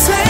Say.